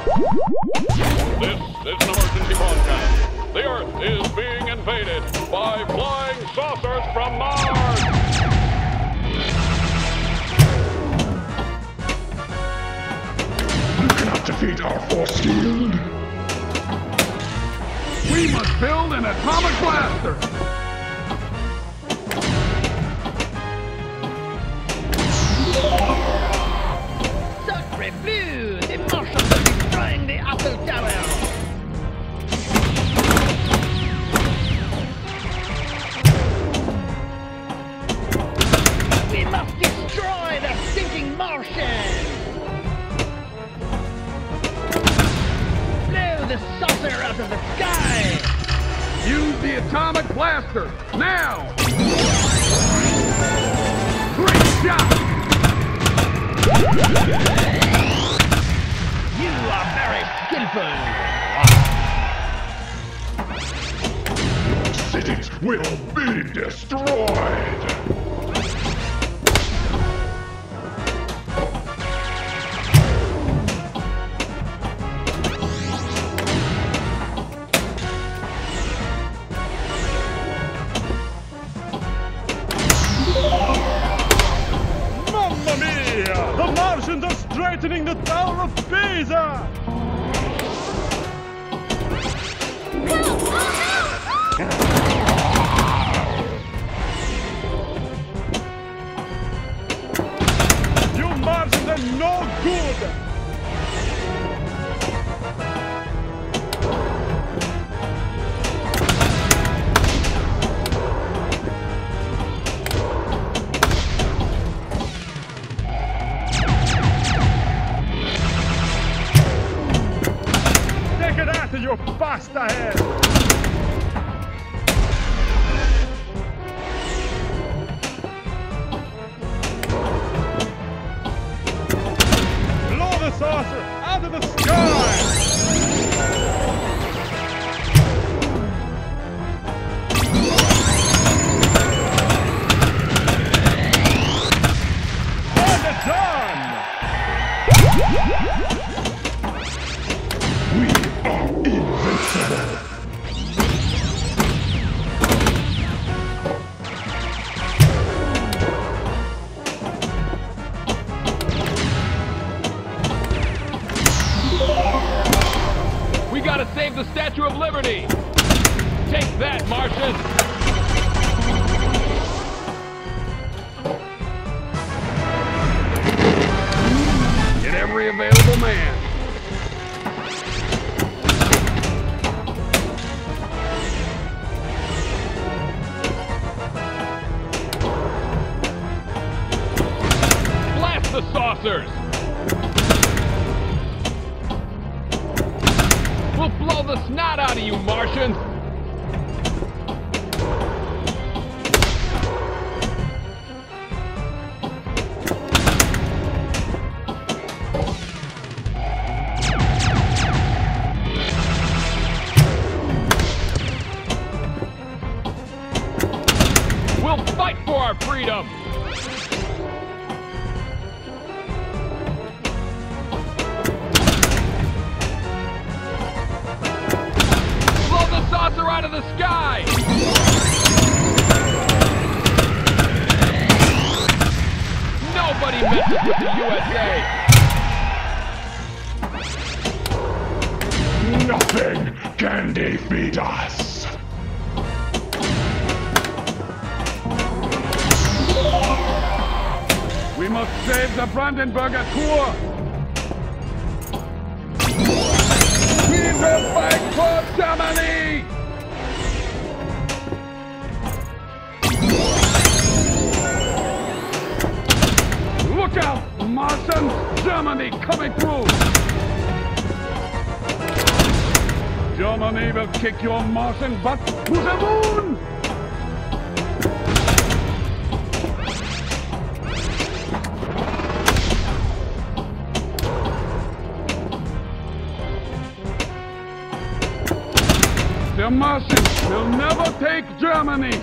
This is an emergency broadcast. The Earth is being invaded by flying saucers from Mars. You cannot defeat our force field. We must build an atomic blaster! Sacre bleu! The Martians are destroying the Eiffel Tower! We must destroy the stinking Martians! Blow the saucer out of the sky! Use the atomic blaster! Now! Great shot! Will be destroyed. The straightening the Tower of Pisa! You no good! Take it out of your pasta head! We gotta save the Statue of Liberty. Take that, Martians. Available man! Blast the saucers. We'll blow the snot out of you, Martians. We'll fight for our freedom. Blow the saucer out of the sky! Nobody messes with the USA! Nothing can defeat us. We must save the Brandenburger Tor! We will fight for Germany! Look out, Martians! Germany coming through! Germany will kick your Martian butt to the moon! The Martians will never take Germany!